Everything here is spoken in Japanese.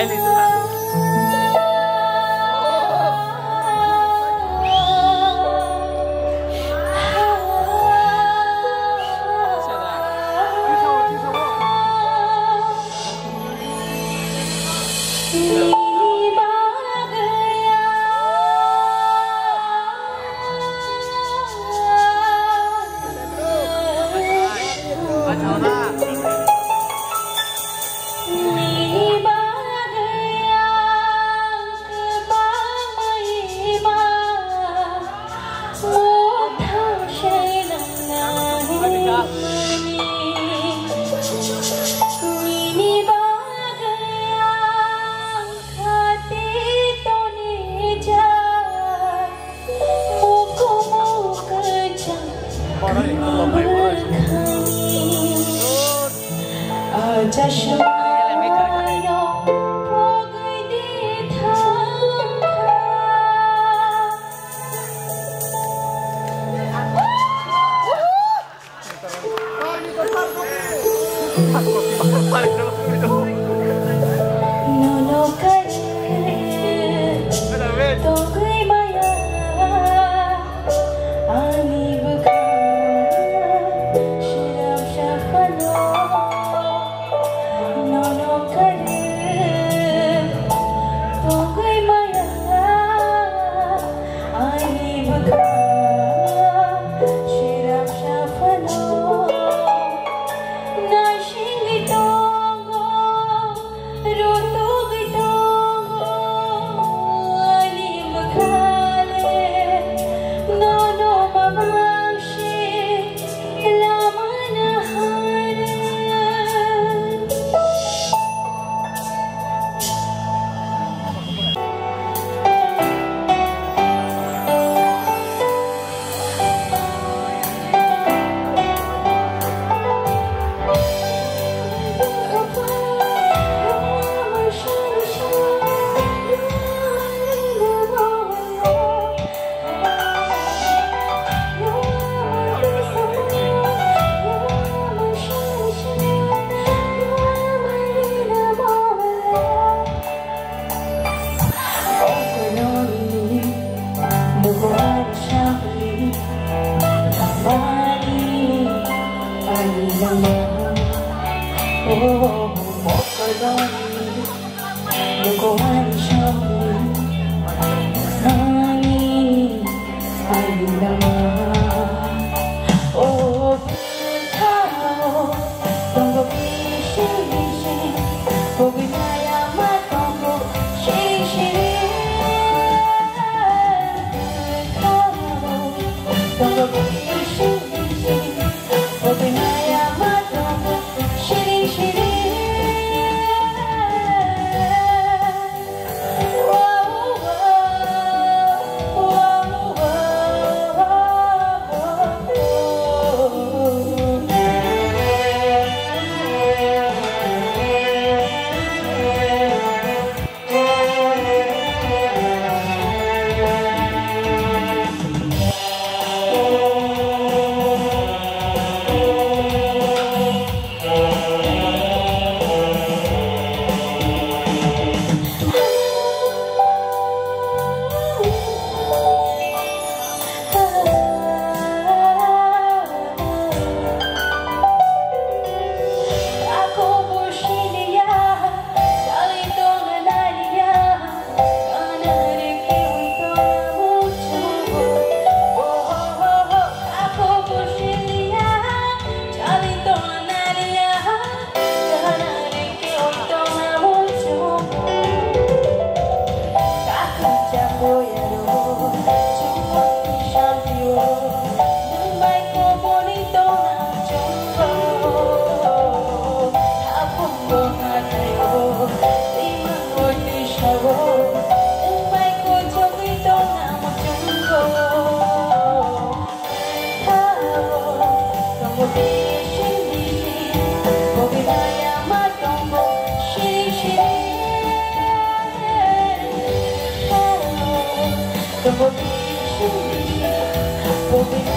Smile is こに